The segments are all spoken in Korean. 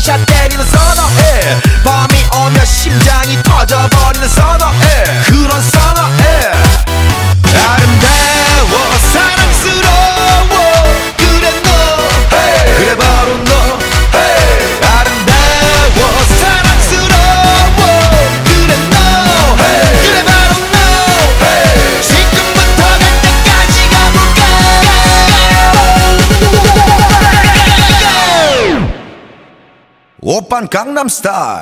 원샷 때리는 선어해 밤이 오면 심장이 터져버리는 선어해 오빤 강남 스타일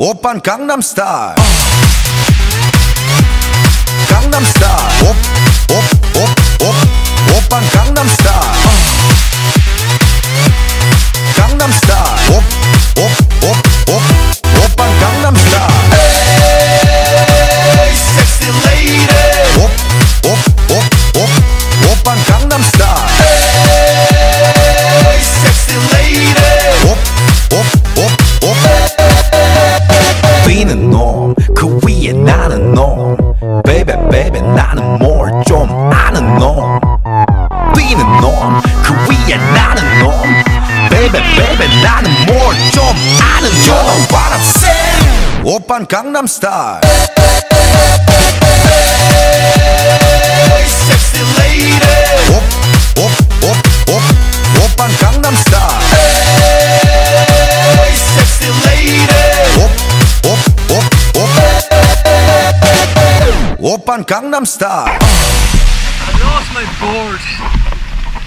오빤 강남 스타일 비는 놈그 위에 나는 놈 베이베 베이베 나는 뭘 좀 아는 놈 You know what I'm saying 오빤 강남 스타일 Sexy lady 옵옵옵옵 오빤 강남 스타일 Sexy lady 옵옵옵옵 오빤 강남 스타일 I lost my board.